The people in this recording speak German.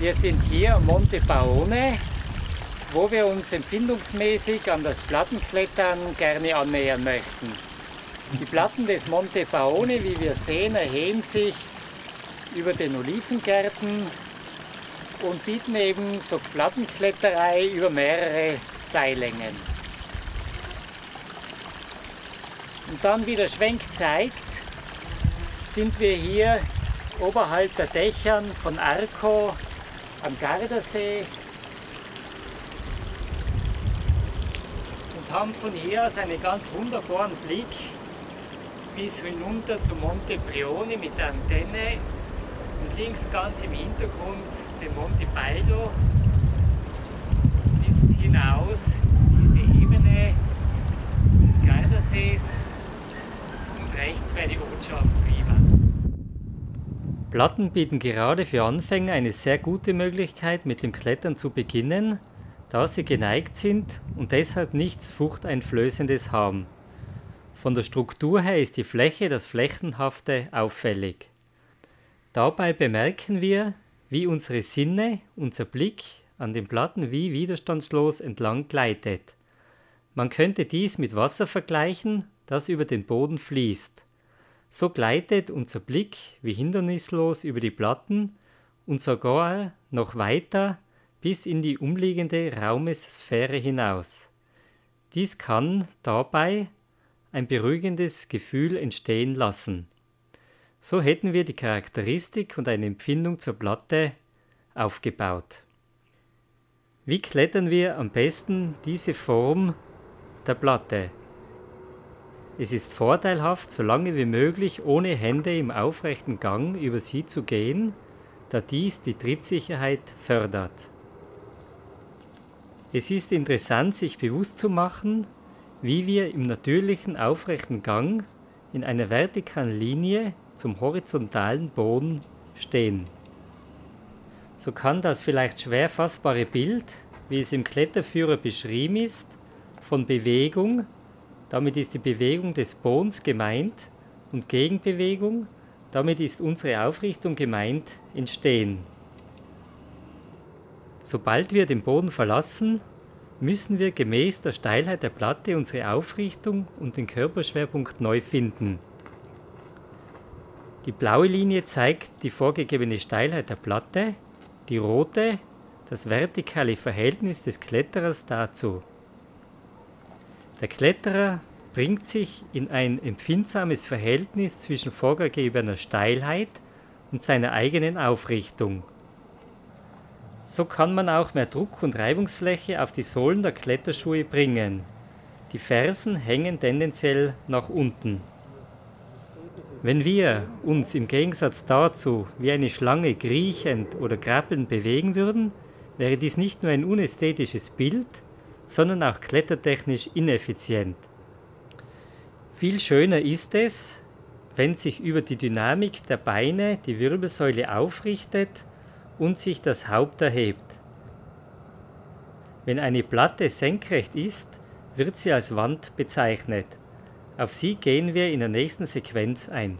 Wir sind hier am Monte Paone, wo wir uns empfindungsmäßig an das Plattenklettern gerne annähern möchten. Die Platten des Monte Paone, wie wir sehen, erheben sich über den Olivengärten und bieten eben so Plattenkletterei über mehrere Seillängen. Und dann, wie der Schwenk zeigt, sind wir hier oberhalb der Dächern von Arco am Gardasee. Und haben von hier aus einen ganz wunderbaren Blick bis hinunter zum Monte Brioni mit der Antenne. Und links ganz im Hintergrund den Monte Baldo bis hinaus diese Ebene des Gardasees und rechts wäre die Ortschaft Riva. Platten bieten gerade für Anfänger eine sehr gute Möglichkeit, mit dem Klettern zu beginnen, da sie geneigt sind und deshalb nichts Furchteinflößendes haben. Von der Struktur her ist die Fläche, das Flächenhafte, auffällig. Dabei bemerken wir, wie unsere Sinne, unser Blick an den Platten wie widerstandslos entlang gleitet. Man könnte dies mit Wasser vergleichen, das über den Boden fließt. So gleitet unser Blick wie hindernislos über die Platten und sogar noch weiter bis in die umliegende Raumessphäre hinaus. Dies kann dabei ein beruhigendes Gefühl entstehen lassen. So hätten wir die Charakteristik und eine Empfindung zur Platte aufgebaut. Wie klettern wir am besten diese Form der Platte? Es ist vorteilhaft, so lange wie möglich ohne Hände im aufrechten Gang über sie zu gehen, da dies die Trittsicherheit fördert. Es ist interessant, sich bewusst zu machen, wie wir im natürlichen aufrechten Gang in einer vertikalen Linie zum horizontalen Boden stehen. So kann das vielleicht schwer fassbare Bild, wie es im Kletterführer beschrieben ist, von Bewegung damit ist die Bewegung des Bodens gemeint und Gegenbewegung, damit ist unsere Aufrichtung gemeint, entstehen. Sobald wir den Boden verlassen, müssen wir gemäß der Steilheit der Platte unsere Aufrichtung und den Körperschwerpunkt neu finden. Die blaue Linie zeigt die vorgegebene Steilheit der Platte, die rote das vertikale Verhältnis des Kletterers dazu. Der Kletterer bringt sich in ein empfindsames Verhältnis zwischen vorgegebener Steilheit und seiner eigenen Aufrichtung. So kann man auch mehr Druck und Reibungsfläche auf die Sohlen der Kletterschuhe bringen. Die Fersen hängen tendenziell nach unten. Wenn wir uns im Gegensatz dazu wie eine Schlange kriechend oder krabbelnd bewegen würden, wäre dies nicht nur ein unästhetisches Bild, sondern auch klettertechnisch ineffizient. Viel schöner ist es, wenn sich über die Dynamik der Beine die Wirbelsäule aufrichtet und sich das Haupt erhebt. Wenn eine Platte senkrecht ist, wird sie als Wand bezeichnet. Auf sie gehen wir in der nächsten Sequenz ein.